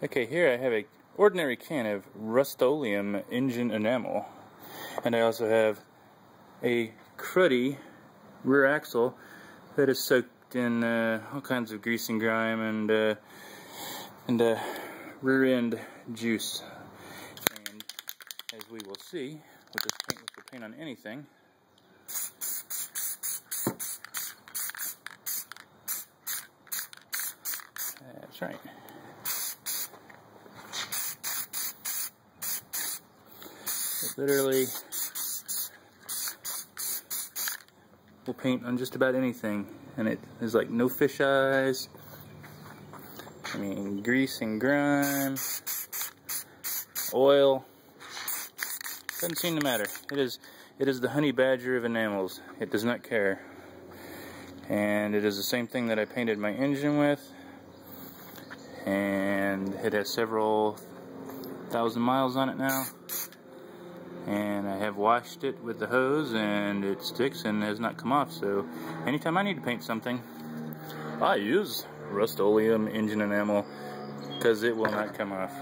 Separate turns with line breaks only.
Okay, here I have a ordinary can of Rust-Oleum engine enamel. And I also have a cruddy rear axle that is soaked in uh, all kinds of grease and grime and uh, and uh, rear end juice. And as we will see, with this paint, with the paint on anything, that's right. Literally will paint on just about anything and it is like no fish eyes. I mean grease and grime oil. Doesn't seem to matter. It is it is the honey badger of enamels. It does not care. And it is the same thing that I painted my engine with. And it has several thousand miles on it now and I have washed it with the hose and it sticks and has not come off so anytime I need to paint something I use Rust-Oleum engine enamel because it will not come off.